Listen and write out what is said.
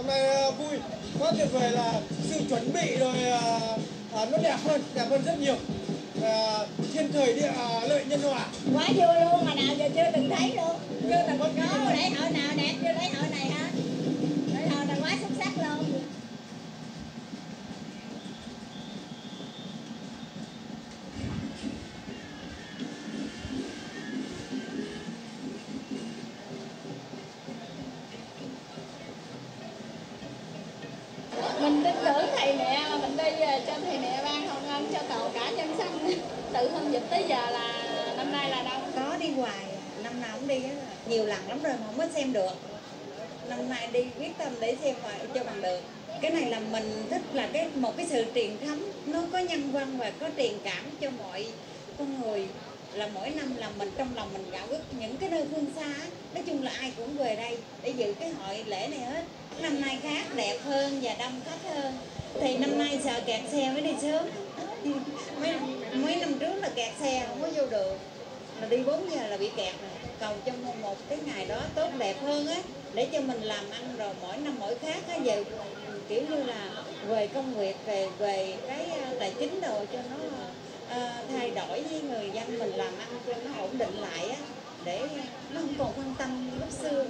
năm nay à, vui. Quá tuyệt vời là sự chuẩn bị rồi à, à, nó đẹp hơn đẹp hơn rất nhiều. À, thiên thời địa à, lợi nhân hòa. Quá vui luôn mà nào giờ chưa từng thấy luôn. Chưa từng có mình tin tưởng thầy mẹ mà mình đi cho thầy mẹ ban hồng ân cho cầu cả nhân sanh tự thân dịch tới giờ là năm nay là đâu? Có đi hoài, năm nào cũng đi á nhiều lần lắm rồi mà không có xem được. Năm nay đi quyết tâm để xem mà cho bằng được. Cái này là mình thích là cái, một cái sự truyền thống, nó có nhân văn và có truyền cảm cho mọi con người là mỗi năm là mình trong lòng mình gạo ước những cái nơi phương xa nói chung là ai cũng về đây để dự cái hội lễ này hết. Năm nay khác đẹp hơn và đông khách hơn. Thì năm nay sợ kẹt xe mới đi sớm. Mấy mấy năm trước là kẹt xe không có vô được. Là đi 4 giờ là bị kẹt rồi. Cầu cho một, một cái ngày đó tốt đẹp hơn á. Để cho mình làm ăn rồi mỗi năm mỗi khác á về kiểu như là về công việc về về cái à, tài chính đồ cho nó Ờ, thay đổi với người dân mình làm ăn cho nó ổn định lại á, để nó không còn quan tâm lúc xưa.